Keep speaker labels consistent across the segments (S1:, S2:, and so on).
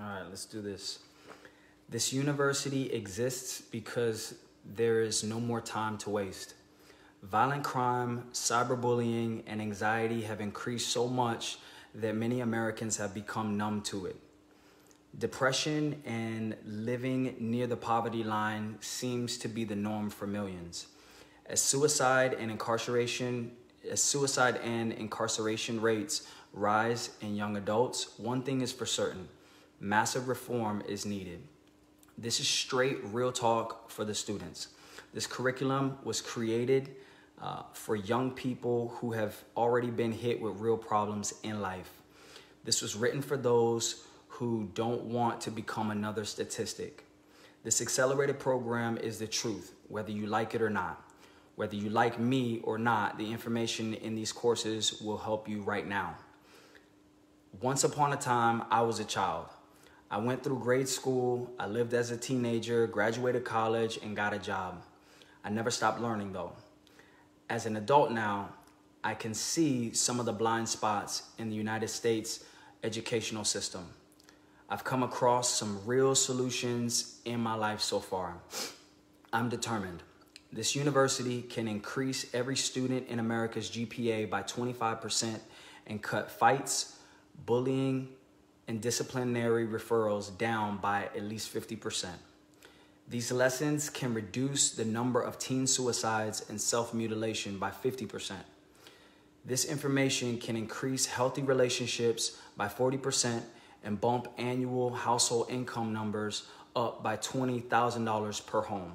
S1: All right, let's do this. This university exists because there is no more time to waste. Violent crime, cyberbullying, and anxiety have increased so much that many Americans have become numb to it. Depression and living near the poverty line seems to be the norm for millions. As suicide and incarceration, as suicide and incarceration rates rise in young adults, one thing is for certain, massive reform is needed. This is straight real talk for the students. This curriculum was created uh, for young people who have already been hit with real problems in life. This was written for those who don't want to become another statistic. This accelerated program is the truth, whether you like it or not. Whether you like me or not, the information in these courses will help you right now. Once upon a time, I was a child. I went through grade school, I lived as a teenager, graduated college, and got a job. I never stopped learning though. As an adult now, I can see some of the blind spots in the United States educational system. I've come across some real solutions in my life so far. I'm determined. This university can increase every student in America's GPA by 25% and cut fights, bullying, and disciplinary referrals down by at least 50%. These lessons can reduce the number of teen suicides and self-mutilation by 50%. This information can increase healthy relationships by 40% and bump annual household income numbers up by $20,000 per home.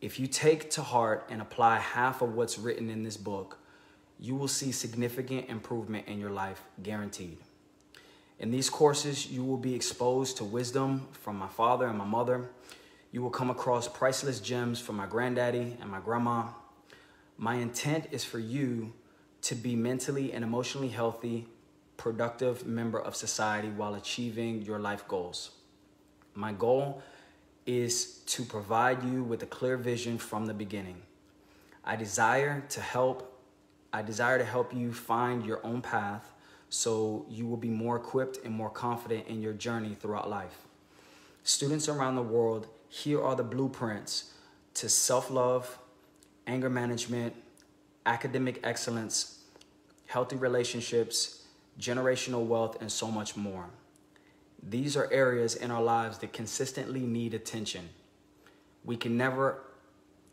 S1: If you take to heart and apply half of what's written in this book, you will see significant improvement in your life, guaranteed. In these courses, you will be exposed to wisdom from my father and my mother. You will come across priceless gems from my granddaddy and my grandma. My intent is for you to be mentally and emotionally healthy productive member of society while achieving your life goals. My goal is to provide you with a clear vision from the beginning. I desire to help I desire to help you find your own path so you will be more equipped and more confident in your journey throughout life. Students around the world, here are the blueprints to self-love, anger management, academic excellence, healthy relationships, generational wealth, and so much more. These are areas in our lives that consistently need attention. We can never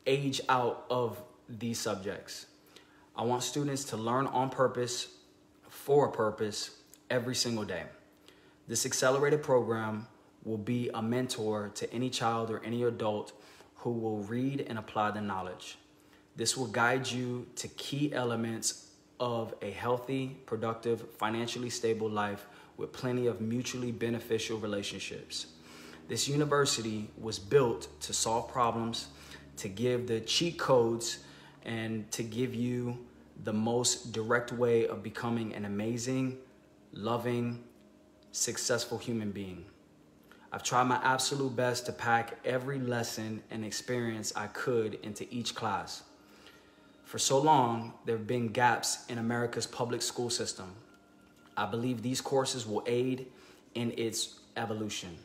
S1: age out of these subjects. I want students to learn on purpose, for a purpose, every single day. This accelerated program will be a mentor to any child or any adult who will read and apply the knowledge. This will guide you to key elements of a healthy, productive, financially stable life with plenty of mutually beneficial relationships. This university was built to solve problems, to give the cheat codes, and to give you the most direct way of becoming an amazing, loving, successful human being. I've tried my absolute best to pack every lesson and experience I could into each class. For so long, there have been gaps in America's public school system. I believe these courses will aid in its evolution.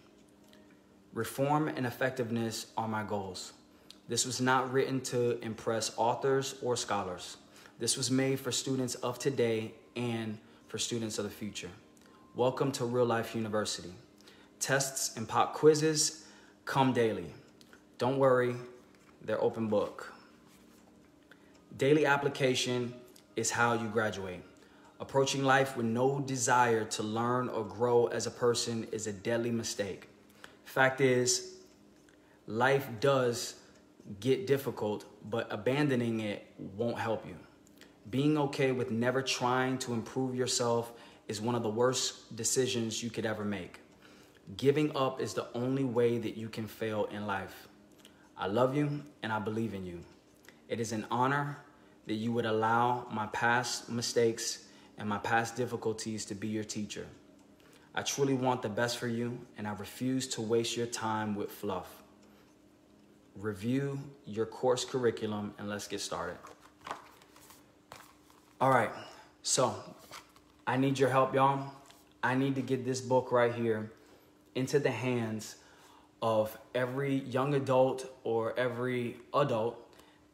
S1: Reform and effectiveness are my goals. This was not written to impress authors or scholars. This was made for students of today and for students of the future. Welcome to Real Life University. Tests and pop quizzes come daily. Don't worry, they're open book. Daily application is how you graduate. Approaching life with no desire to learn or grow as a person is a deadly mistake. Fact is, life does get difficult, but abandoning it won't help you. Being okay with never trying to improve yourself is one of the worst decisions you could ever make. Giving up is the only way that you can fail in life. I love you and I believe in you. It is an honor that you would allow my past mistakes and my past difficulties to be your teacher. I truly want the best for you, and I refuse to waste your time with fluff. Review your course curriculum, and let's get started. All right, so I need your help, y'all. I need to get this book right here into the hands of every young adult or every adult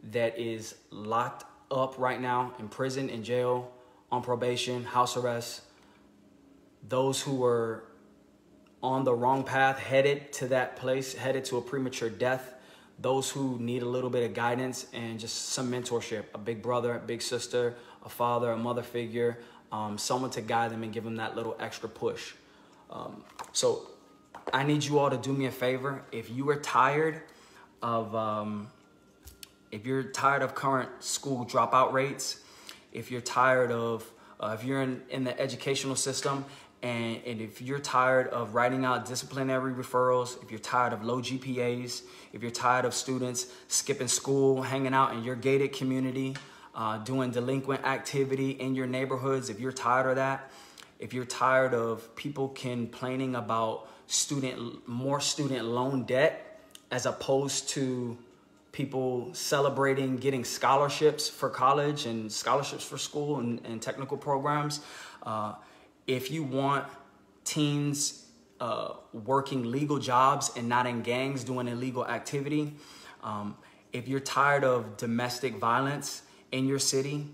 S1: that is locked up right now in prison, in jail, on probation, house arrest, those who were on the wrong path, headed to that place, headed to a premature death, those who need a little bit of guidance and just some mentorship, a big brother, a big sister, a father, a mother figure, um, someone to guide them and give them that little extra push. Um, so I need you all to do me a favor. If you are tired of, um, if you're tired of current school dropout rates, if you're tired of, uh, if you're in, in the educational system and, and if you're tired of writing out disciplinary referrals, if you're tired of low GPAs, if you're tired of students skipping school, hanging out in your gated community, uh, doing delinquent activity in your neighborhoods, if you're tired of that, if you're tired of people complaining about student more student loan debt as opposed to people celebrating getting scholarships for college and scholarships for school and, and technical programs. Uh, if you want teens uh, working legal jobs and not in gangs doing illegal activity, um, if you're tired of domestic violence in your city,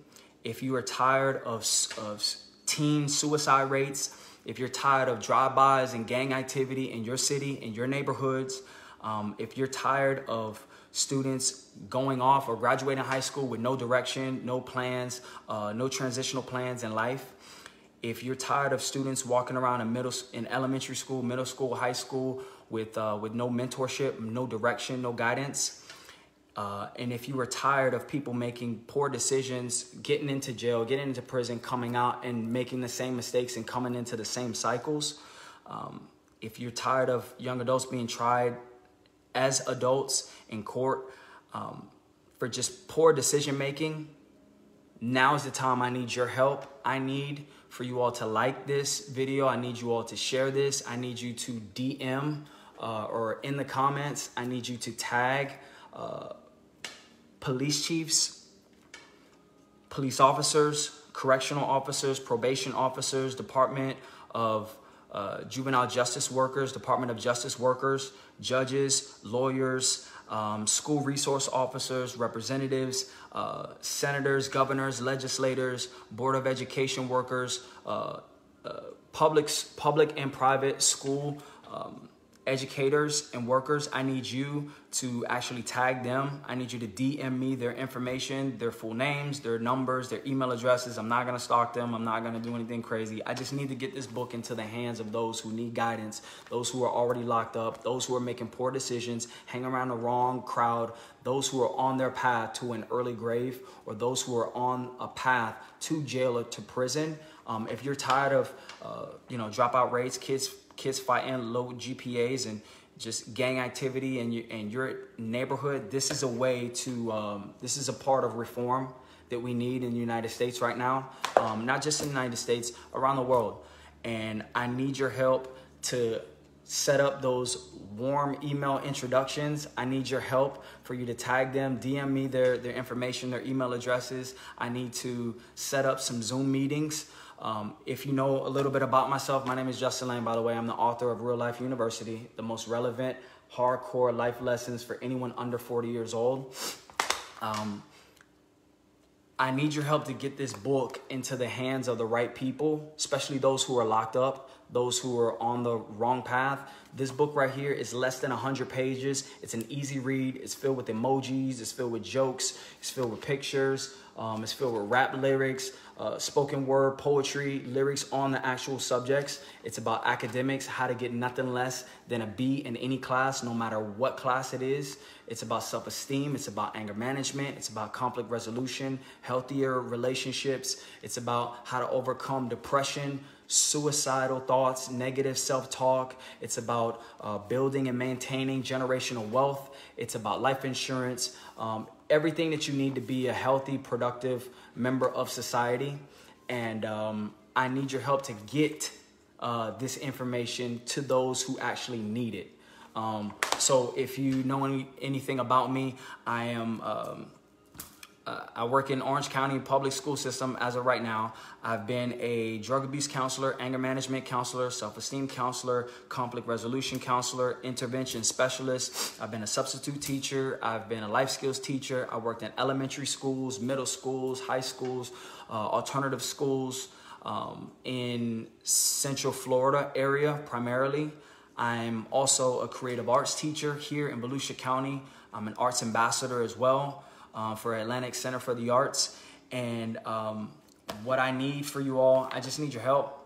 S1: if you are tired of, of teen suicide rates, if you're tired of drive-bys and gang activity in your city, in your neighborhoods, um, if you're tired of students going off or graduating high school with no direction, no plans, uh, no transitional plans in life, if you're tired of students walking around in middle, in elementary school, middle school, high school with uh, with no mentorship, no direction, no guidance, uh, and if you are tired of people making poor decisions, getting into jail, getting into prison, coming out and making the same mistakes and coming into the same cycles, um, if you're tired of young adults being tried as adults in court um, for just poor decision making, now is the time I need your help. I need for you all to like this video. I need you all to share this. I need you to DM uh, or in the comments, I need you to tag uh, police chiefs, police officers, correctional officers, probation officers, Department of uh, Juvenile Justice Workers, Department of Justice Workers, judges, lawyers, um, school resource officers, representatives, uh, senators, governors, legislators, Board of Education workers, uh, uh public, public and private school um, educators and workers, I need you to actually tag them. I need you to DM me their information, their full names, their numbers, their email addresses. I'm not gonna stalk them. I'm not gonna do anything crazy. I just need to get this book into the hands of those who need guidance, those who are already locked up, those who are making poor decisions, hang around the wrong crowd, those who are on their path to an early grave, or those who are on a path to jail or to prison. Um, if you're tired of, uh, you know, dropout rates, kids kids fighting low GPAs and just gang activity in your, in your neighborhood, this is a way to, um, this is a part of reform that we need in the United States right now, um, not just in the United States, around the world. And I need your help to set up those warm email introductions. I need your help for you to tag them, DM me their, their information, their email addresses. I need to set up some Zoom meetings um, if you know a little bit about myself, my name is Justin Lane, by the way. I'm the author of Real Life University, the most relevant, hardcore life lessons for anyone under 40 years old. Um, I need your help to get this book into the hands of the right people, especially those who are locked up, those who are on the wrong path. This book right here is less than 100 pages. It's an easy read. It's filled with emojis. It's filled with jokes. It's filled with pictures. Um, it's filled with rap lyrics uh, spoken word, poetry, lyrics on the actual subjects. It's about academics, how to get nothing less than a B in any class, no matter what class it is. It's about self esteem, it's about anger management, it's about conflict resolution, healthier relationships, it's about how to overcome depression. Suicidal thoughts, negative self talk. It's about uh, building and maintaining generational wealth. It's about life insurance. Um, everything that you need to be a healthy, productive member of society. And um, I need your help to get uh, this information to those who actually need it. Um, so if you know any, anything about me, I am um, uh, I work in Orange County public school system as of right now. I've been a drug abuse counselor, anger management counselor, self-esteem counselor, conflict resolution counselor, intervention specialist. I've been a substitute teacher. I've been a life skills teacher. I worked in elementary schools, middle schools, high schools, uh, alternative schools um, in Central Florida area primarily. I'm also a creative arts teacher here in Volusia County. I'm an arts ambassador as well uh, for Atlantic Center for the Arts. And um, what I need for you all, I just need your help.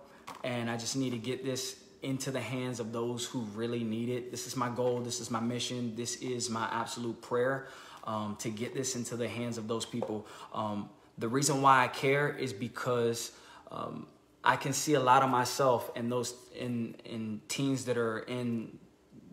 S1: And I just need to get this into the hands of those who really need it. This is my goal. This is my mission. This is my absolute prayer um, to get this into the hands of those people. Um, the reason why I care is because um, I can see a lot of myself in those in in teens that are in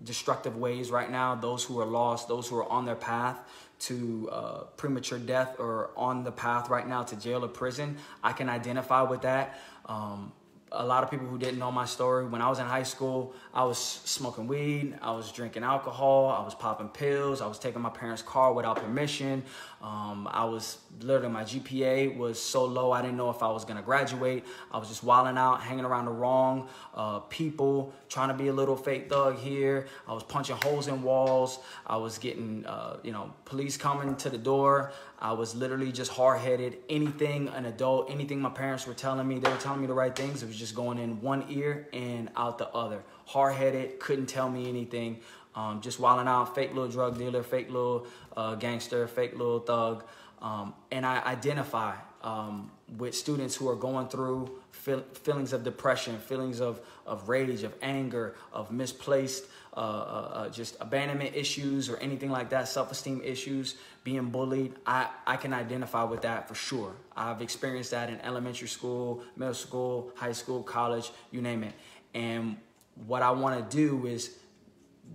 S1: destructive ways right now. Those who are lost, those who are on their path to uh, premature death or on the path right now to jail or prison. I can identify with that. Um, a lot of people who didn't know my story, when I was in high school, I was smoking weed, I was drinking alcohol, I was popping pills, I was taking my parents' car without permission. Um, I was literally, my GPA was so low, I didn't know if I was gonna graduate. I was just wilding out, hanging around the wrong uh, people, trying to be a little fake thug here. I was punching holes in walls. I was getting, uh, you know, police coming to the door. I was literally just hard-headed. Anything an adult, anything my parents were telling me, they were telling me the right things. It was just going in one ear and out the other. Hard-headed, couldn't tell me anything. Um, just wilding out, fake little drug dealer, fake little uh, gangster, fake little thug. Um, and I identify um, with students who are going through feel, feelings of depression, feelings of, of rage, of anger, of misplaced uh, uh, uh, just abandonment issues or anything like that, self-esteem issues, being bullied, I, I can identify with that for sure. I've experienced that in elementary school, middle school, high school, college, you name it. And what I want to do is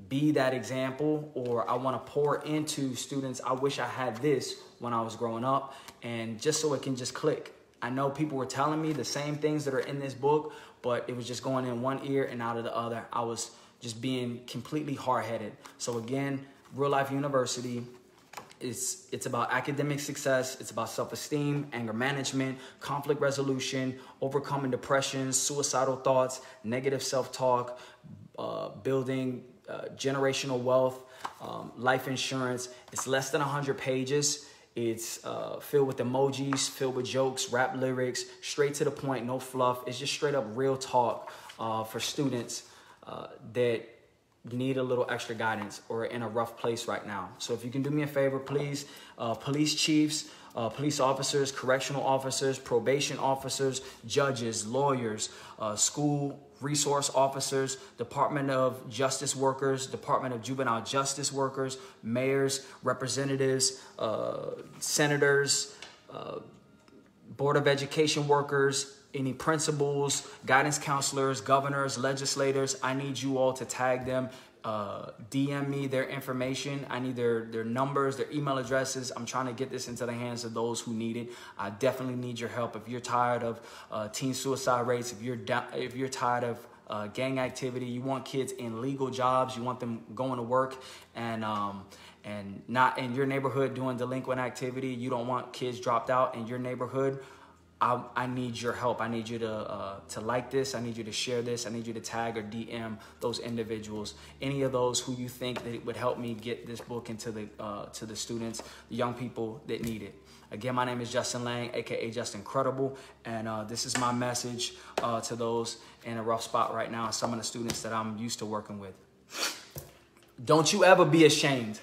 S1: be that example or I want to pour into students. I wish I had this when I was growing up and just so it can just click. I know people were telling me the same things that are in this book, but it was just going in one ear and out of the other. I was just being completely hard-headed. So again, Real Life University, it's, it's about academic success, it's about self-esteem, anger management, conflict resolution, overcoming depression, suicidal thoughts, negative self-talk, uh, building uh, generational wealth, um, life insurance. It's less than 100 pages. It's uh, filled with emojis, filled with jokes, rap lyrics, straight to the point, no fluff. It's just straight up real talk uh, for students uh, that need a little extra guidance or in a rough place right now. So if you can do me a favor, please, uh, police chiefs, uh, police officers, correctional officers, probation officers, judges, lawyers, uh, school resource officers, Department of Justice workers, Department of Juvenile Justice workers, mayors, representatives, uh, senators, uh, Board of Education workers, any principals, guidance counselors, governors, legislators, I need you all to tag them. Uh, DM me their information. I need their, their numbers, their email addresses. I'm trying to get this into the hands of those who need it. I definitely need your help. If you're tired of uh, teen suicide rates, if you're if you're tired of uh, gang activity, you want kids in legal jobs, you want them going to work and um, and not in your neighborhood doing delinquent activity. You don't want kids dropped out in your neighborhood I, I need your help. I need you to uh, to like this. I need you to share this. I need you to tag or DM those individuals. Any of those who you think that would help me get this book into the uh, to the students, the young people that need it. Again, my name is Justin Lang, aka Justin Credible, and uh, this is my message uh, to those in a rough spot right now. And some of the students that I'm used to working with. Don't you ever be ashamed.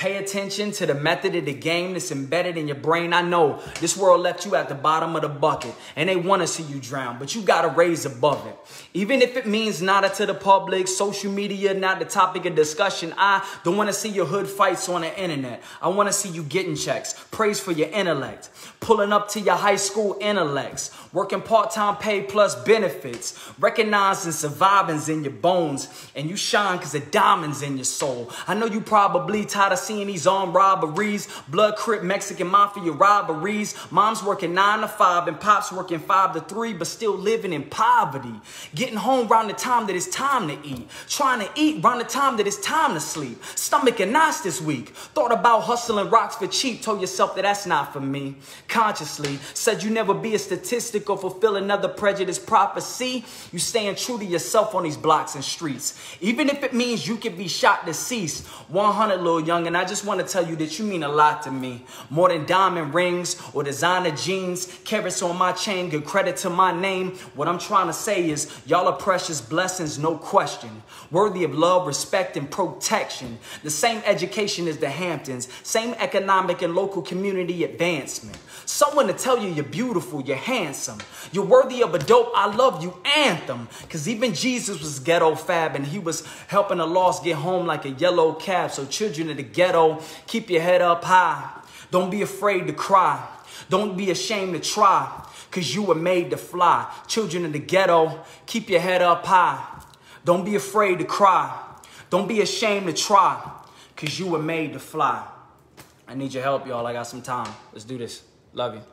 S1: Pay attention to the method of the game that's embedded in your brain. I know this world left you at the bottom of the bucket and they want to see you drown, but you got to raise above it. Even if it means nada to the public, social media, not the topic of discussion. I don't want to see your hood fights on the internet. I want to see you getting checks. Praise for your intellect. Pulling up to your high school intellects. Working part-time pay plus benefits. Recognizing surviving's in your bones. And you shine because the diamonds in your soul. I know you probably tired of seeing these armed robberies, blood crip Mexican mafia robberies. Mom's working nine to five and pops working five to three, but still living in poverty. Getting home around the time that it's time to eat. Trying to eat around the time that it's time to sleep. Stomach and knots this week. Thought about hustling rocks for cheap. Told yourself that that's not for me. Consciously said you never be a statistic or fulfill another prejudice prophecy. You staying true to yourself on these blocks and streets. Even if it means you could be shot deceased. 100 little young, and I just want to tell you that you mean a lot to me. More than diamond rings or designer jeans. Carats on my chain, good credit to my name. What I'm trying to say is y'all are precious blessings, no question. Worthy of love, respect, and protection. The same education as the Hamptons. Same economic and local community advancement. Someone to tell you you're beautiful, you're handsome. You're worthy of a dope I love you anthem. Cause even Jesus was ghetto fab and he was helping the lost get home like a yellow cab. So children of the ghetto, keep your head up high. Don't be afraid to cry. Don't be ashamed to try. Cause you were made to fly. Children of the ghetto, keep your head up high. Don't be afraid to cry. Don't be ashamed to try. Cause you were made to fly. I need your help, y'all. I got some time. Let's do this. Love you.